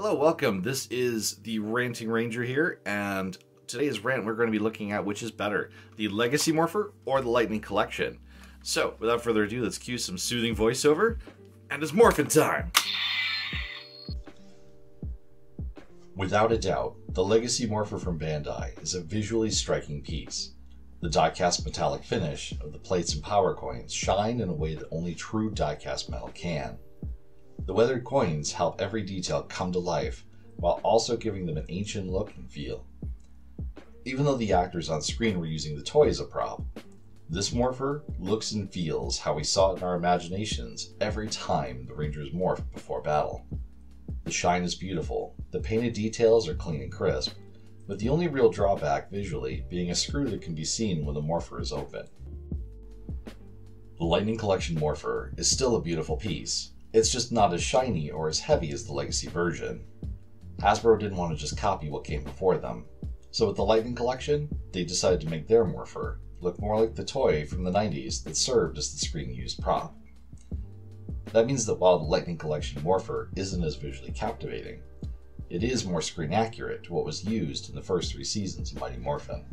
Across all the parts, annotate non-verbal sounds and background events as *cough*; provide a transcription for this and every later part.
Hello, welcome. This is the Ranting Ranger here, and today's rant we're going to be looking at which is better, the Legacy Morpher or the Lightning Collection. So, without further ado, let's cue some soothing voiceover, and it's morphin' time! Without a doubt, the Legacy Morpher from Bandai is a visually striking piece. The die-cast metallic finish of the plates and power coins shine in a way that only true die-cast metal can. The weathered coins help every detail come to life, while also giving them an ancient look and feel. Even though the actors on screen were using the toy as a prop, this morpher looks and feels how we saw it in our imaginations every time the Rangers morphed before battle. The shine is beautiful, the painted details are clean and crisp, with the only real drawback visually being a screw that can be seen when the morpher is open. The Lightning Collection morpher is still a beautiful piece, it's just not as shiny or as heavy as the legacy version. Hasbro didn't want to just copy what came before them, so with the Lightning Collection, they decided to make their morpher look more like the toy from the 90s that served as the screen used prop. That means that while the Lightning Collection morpher isn't as visually captivating, it is more screen accurate to what was used in the first three seasons of Mighty Morphin.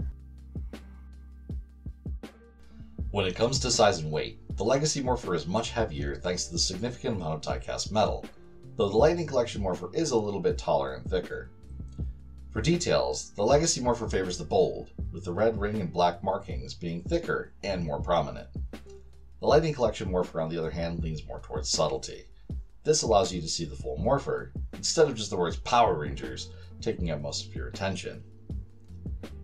When it comes to size and weight, the Legacy Morpher is much heavier thanks to the significant amount of die-cast metal, though the Lightning Collection Morpher is a little bit taller and thicker. For details, the Legacy Morpher favors the bold, with the red ring and black markings being thicker and more prominent. The Lightning Collection Morpher, on the other hand, leans more towards subtlety. This allows you to see the full Morpher, instead of just the words Power Rangers taking up most of your attention.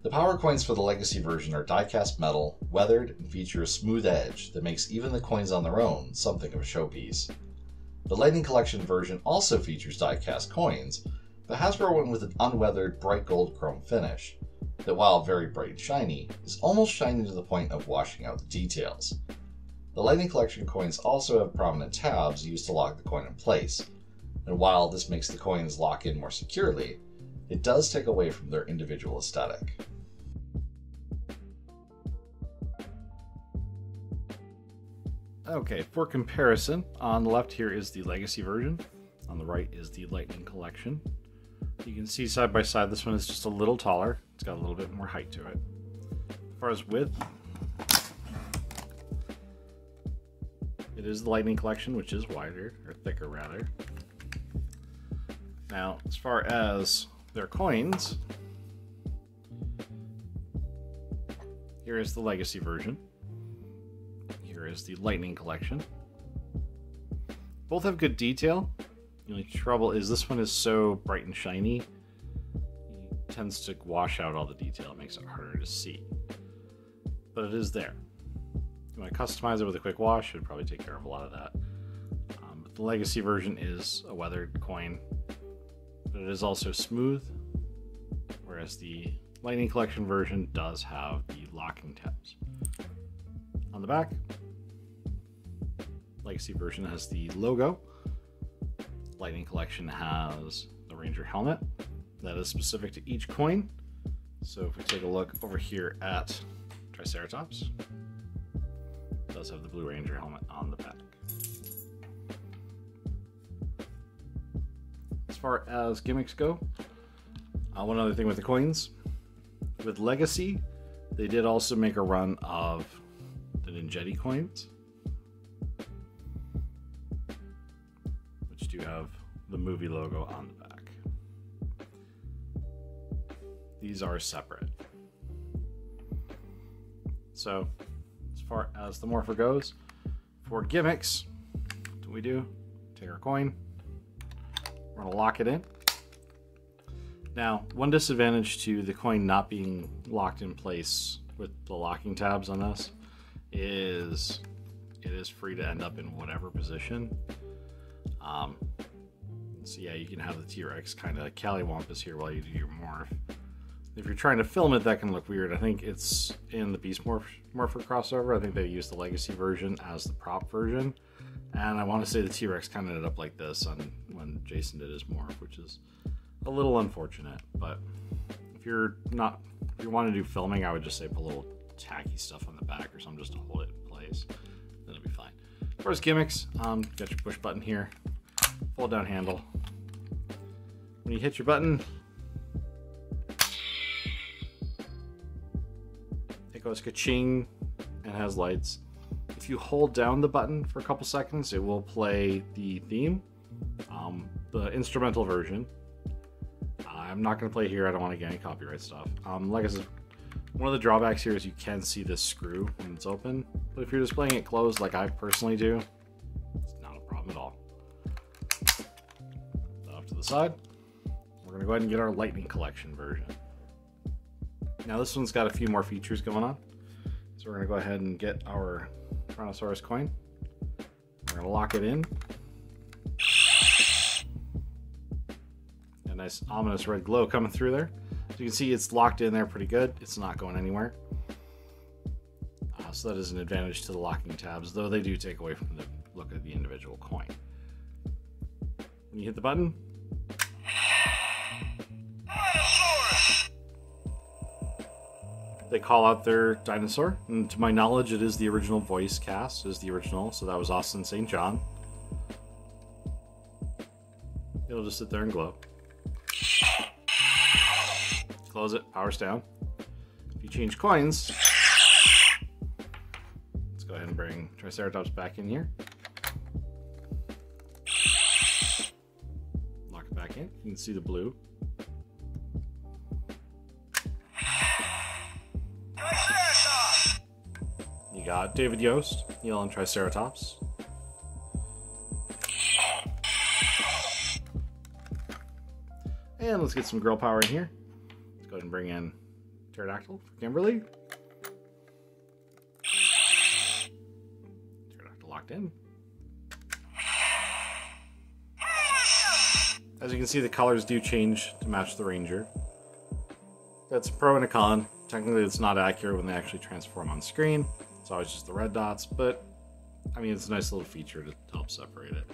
The power coins for the legacy version are die-cast metal, weathered, and feature a smooth edge that makes even the coins on their own something of a showpiece. The Lightning Collection version also features die-cast coins, but Hasbro went with an unweathered bright gold chrome finish that while very bright and shiny, is almost shiny to the point of washing out the details. The Lightning Collection coins also have prominent tabs used to lock the coin in place, and while this makes the coins lock in more securely, it does take away from their individual aesthetic. Okay, for comparison, on the left here is the Legacy version, on the right is the Lightning Collection. You can see side by side, this one is just a little taller, it's got a little bit more height to it. As far as width, it is the Lightning Collection, which is wider, or thicker rather. Now, as far as their coins. Here is the Legacy version. Is the Lightning Collection. Both have good detail. The only trouble is this one is so bright and shiny, it tends to wash out all the detail. It makes it harder to see. But it is there. If you want to customize it with a quick wash, it would probably take care of a lot of that. Um, but the Legacy version is a weathered coin but it is also smooth, whereas the Lightning Collection version does have the locking tabs. On the back, Legacy version has the logo. Lightning Collection has the Ranger helmet that is specific to each coin. So if we take a look over here at Triceratops, it does have the Blue Ranger helmet on the back. As far as gimmicks go, uh, one other thing with the coins, with Legacy, they did also make a run of the Ninjetti coins, do have the movie logo on the back. These are separate. So, as far as the Morpher goes, for gimmicks, what do we do? Take our coin, we're gonna lock it in. Now, one disadvantage to the coin not being locked in place with the locking tabs on this is it is free to end up in whatever position. Um, so yeah, you can have the T-Rex kind of callywumpus here while you do your morph. If you're trying to film it, that can look weird. I think it's in the Beast Morph Morpher crossover. I think they used the Legacy version as the prop version. And I want to say the T-Rex kind of ended up like this on when Jason did his morph, which is a little unfortunate. But if you're not, if you want to do filming, I would just say put a little tacky stuff on the back or something just to hold it in place. Then it'll be fine. As far as gimmicks, um, got your push button here, fold down handle. When you hit your button, it goes ka-ching and has lights. If you hold down the button for a couple seconds, it will play the theme, um, the instrumental version. I'm not going to play here. I don't want to get any copyright stuff. Um, like I said, one of the drawbacks here is you can see this screw when it's open, but if you're just playing it closed like I personally do, it's not a problem at all. Off to the side, we're to go ahead and get our Lightning Collection version. Now this one's got a few more features going on. So we're to go ahead and get our Tyrannosaurus coin. We're to lock it in. A nice ominous red glow coming through there. You can see it's locked in there pretty good. It's not going anywhere. Uh, so that is an advantage to the locking tabs, though they do take away from the look of the individual coin. When you hit the button, they call out their dinosaur. And to my knowledge, it is the original voice cast, is the original. So that was Austin St. John. It'll just sit there and glow. Close it, powers down. If you change coins, let's go ahead and bring Triceratops back in here. Lock it back in. You can see the blue. You got David Yost, yelling Triceratops. And let's get some girl power in here. And bring in Pterodactyl for Kimberly. Pterodactyl locked in. As you can see, the colors do change to match the Ranger. That's a pro and a con. Technically, it's not accurate when they actually transform on screen. It's always just the red dots, but I mean, it's a nice little feature to help separate it.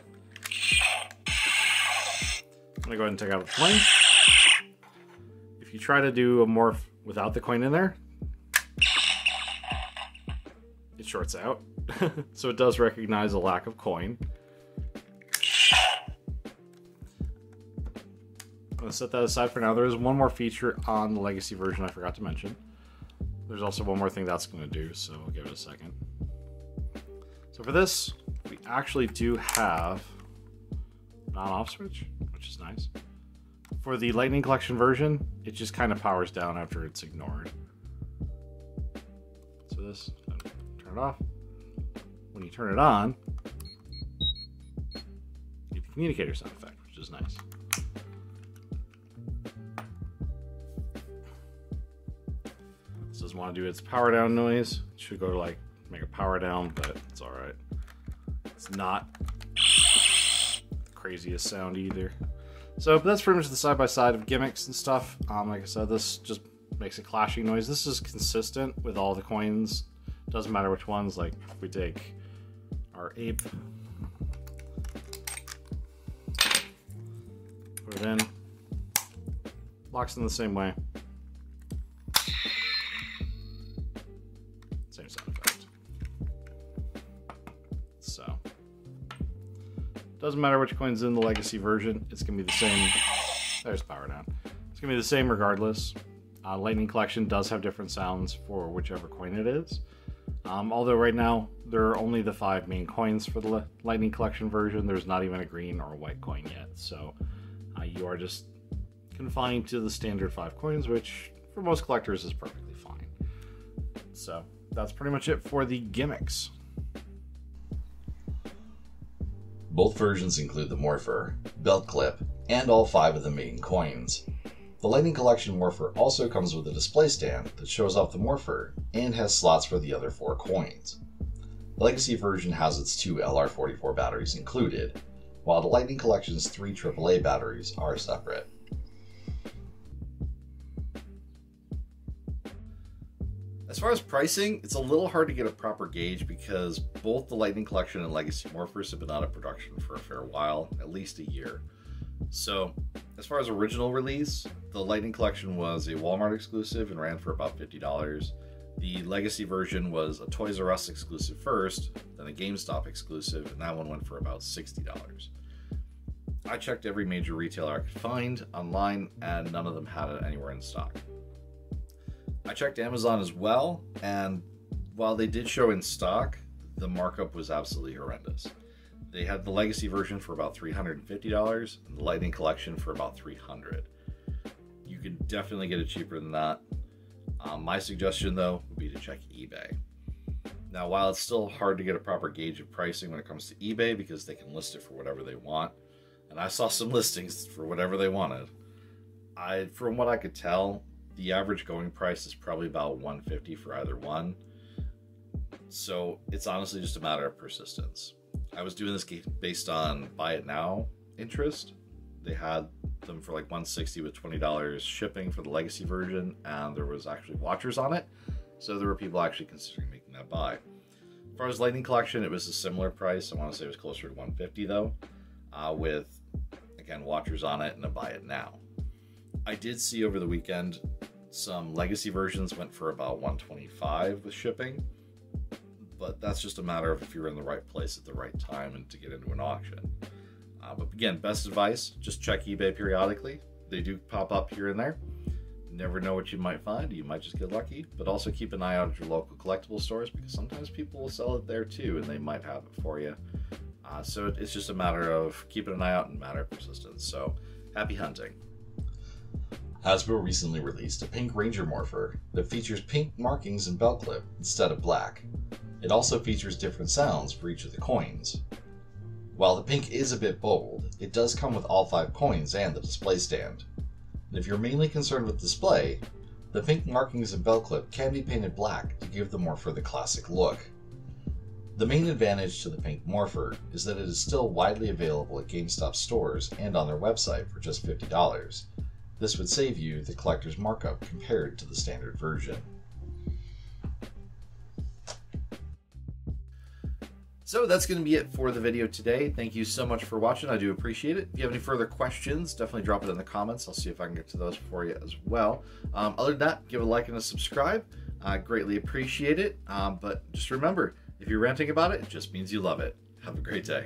I'm gonna go ahead and take out the coin. You try to do a morph without the coin in there, it shorts out. *laughs* so it does recognize a lack of coin. I'm gonna set that aside for now. There is one more feature on the legacy version I forgot to mention. There's also one more thing that's gonna do, so we'll give it a second. So for this, we actually do have an on-off switch, which is nice. For the Lightning Collection version, it just kind of powers down after it's ignored. So this, um, turn it off. When you turn it on, you get the communicator sound effect, which is nice. This doesn't want to do its power down noise. It should go to like make a power down, but it's all right. It's not the craziest sound either. So that's pretty much the side by side of gimmicks and stuff. Um, like I said, this just makes a clashing noise. This is consistent with all the coins. Doesn't matter which ones. Like if we take our ape, put it in, locks in the same way. Doesn't matter which coin's in the legacy version, it's gonna be the same. There's power down. It's gonna be the same regardless. Uh, Lightning Collection does have different sounds for whichever coin it is. Um, although right now there are only the five main coins for the Lightning Collection version. There's not even a green or a white coin yet, so uh, you are just confined to the standard five coins, which for most collectors is perfectly fine. So that's pretty much it for the gimmicks. Both versions include the Morpher, belt clip, and all five of the main coins. The Lightning Collection Morpher also comes with a display stand that shows off the Morpher and has slots for the other four coins. The Legacy version has its two LR44 batteries included, while the Lightning Collection's three AAA batteries are separate. As far as pricing, it's a little hard to get a proper gauge because both the Lightning Collection and Legacy Morphers have been out of production for a fair while, at least a year. So, as far as original release, the Lightning Collection was a Walmart exclusive and ran for about $50. The Legacy version was a Toys R Us exclusive first, then a GameStop exclusive, and that one went for about $60. I checked every major retailer I could find online, and none of them had it anywhere in stock. I checked Amazon as well, and while they did show in stock, the markup was absolutely horrendous. They had the legacy version for about $350 and the Lightning Collection for about 300. You can definitely get it cheaper than that. Um, my suggestion, though, would be to check eBay. Now, while it's still hard to get a proper gauge of pricing when it comes to eBay because they can list it for whatever they want, and I saw some *laughs* listings for whatever they wanted, I, from what I could tell, the average going price is probably about 150 for either one. So it's honestly just a matter of persistence. I was doing this based on buy it now interest. They had them for like 160 with $20 shipping for the legacy version, and there was actually watchers on it. So there were people actually considering making that buy. As far as Lightning Collection, it was a similar price. I want to say it was closer to 150 though, uh, with again watchers on it and a buy it now. I did see over the weekend some legacy versions went for about 125 with shipping but that's just a matter of if you're in the right place at the right time and to get into an auction. Uh, but again, best advice just check eBay periodically. They do pop up here and there. never know what you might find. You might just get lucky, but also keep an eye out at your local collectible stores because sometimes people will sell it there too and they might have it for you. Uh, so it's just a matter of keeping an eye out and matter of persistence. So happy hunting. Hasbro recently released a pink Ranger Morpher that features pink markings and belt clip instead of black. It also features different sounds for each of the coins. While the pink is a bit bold, it does come with all five coins and the display stand. And if you're mainly concerned with display, the pink markings and belt clip can be painted black to give the Morpher the classic look. The main advantage to the pink Morpher is that it is still widely available at GameStop stores and on their website for just $50. This would save you the collector's markup compared to the standard version. So that's going to be it for the video today. Thank you so much for watching. I do appreciate it. If you have any further questions, definitely drop it in the comments. I'll see if I can get to those for you as well. Um, other than that, give a like and a subscribe. I greatly appreciate it. Um, but just remember, if you're ranting about it, it just means you love it. Have a great day.